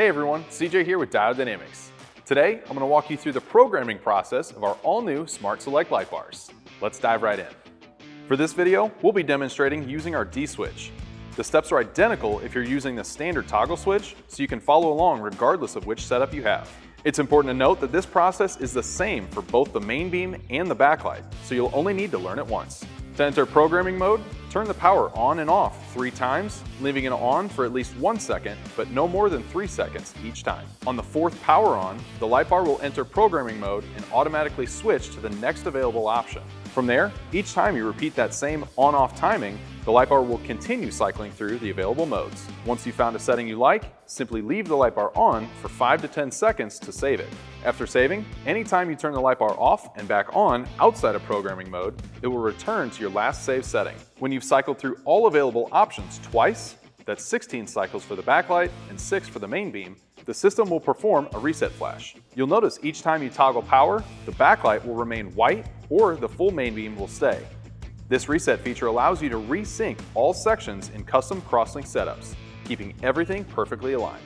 Hey everyone, CJ here with Diode Dynamics. Today, I'm going to walk you through the programming process of our all-new Smart Select light bars. Let's dive right in. For this video, we'll be demonstrating using our D-switch. The steps are identical if you're using the standard toggle switch, so you can follow along regardless of which setup you have. It's important to note that this process is the same for both the main beam and the backlight, so you'll only need to learn it once. To enter programming mode, turn the power on and off three times, leaving it on for at least one second, but no more than three seconds each time. On the fourth power on, the light bar will enter programming mode and automatically switch to the next available option. From there, each time you repeat that same on-off timing, the light bar will continue cycling through the available modes. Once you've found a setting you like, simply leave the light bar on for 5 to 10 seconds to save it. After saving, anytime you turn the light bar off and back on outside of programming mode, it will return to your last saved setting. When you've cycled through all available options twice, that's 16 cycles for the backlight and 6 for the main beam, the system will perform a reset flash. You'll notice each time you toggle power, the backlight will remain white or the full main beam will stay. This reset feature allows you to resync all sections in custom crosslink setups, keeping everything perfectly aligned.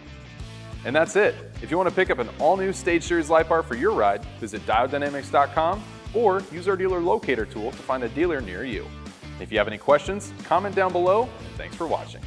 And that's it. If you want to pick up an all-new Stage Series light bar for your ride, visit diodedynamics.com or use our dealer locator tool to find a dealer near you. If you have any questions, comment down below, thanks for watching.